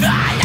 Thy